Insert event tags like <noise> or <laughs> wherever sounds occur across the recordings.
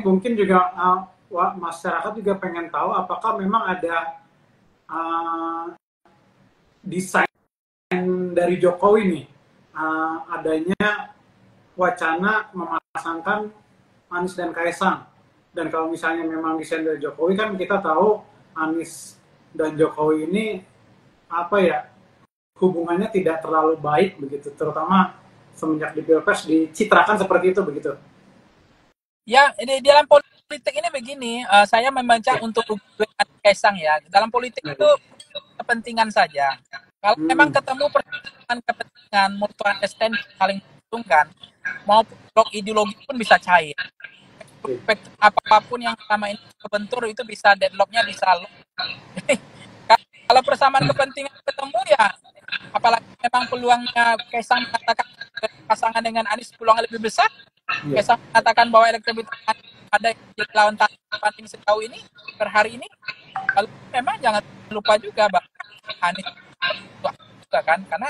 mungkin juga uh, masyarakat juga pengen tahu apakah memang ada uh, desain dari Jokowi nih uh, adanya wacana memasangkan Anies dan Kaisang. Dan kalau misalnya memang desain dari Jokowi kan kita tahu Anies dan Jokowi ini apa ya hubungannya tidak terlalu baik begitu, terutama semenjak di Pilpres dicitrakan seperti itu begitu. Ya, di dalam politik ini begini, uh, saya membaca untuk Kaisang ya. Dalam politik itu kepentingan saja. Kalau hmm. memang ketemu pertentangan kepentingan mutu understand saling menguntungkan, mau blok ideologi pun bisa cair. Apa pun yang selama ini kebentur itu bisa deadlocknya bisa <laughs> kalau persamaan kepentingan ketemu ya apalagi memang peluangnya Kaisang mengatakan pasangan dengan Anies peluangnya lebih besar yeah. Kaisang mengatakan bahwa elektabilitas ada lawan tanding sejauh ini per hari ini lalu memang jangan lupa juga bahwa Anies juga kan karena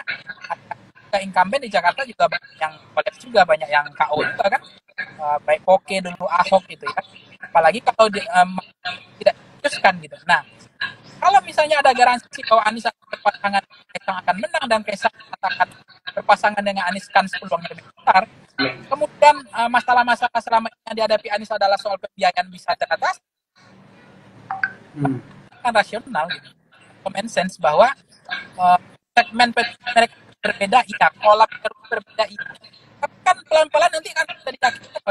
ke incumbent di Jakarta juga banyak yang kolaps juga banyak yang KO juga kan. Uh, baik Oke dulu Ahok gitu ya. Apalagi kalau di, um, tidak teruskan gitu. Nah kalau misalnya ada garansi bahwa Anies akan berpasangan akan menang dan Kaisang akan berpasangan dengan Anies kan peluangnya lebih besar kemudian uh, masalah-masalah selama ini yang dihadapi Anies adalah soal pembiayaan bisa teratas hmm. kan rasional gitu. Common sense bahwa uh, segmen mereka berbeda iya. Pola berbeda iya. Tapi kan pelan-pelan nanti kan bisa diyakinkan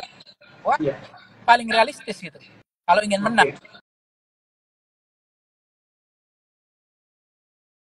bahwa yeah. paling realistis gitu. Kalau ingin menang. Okay.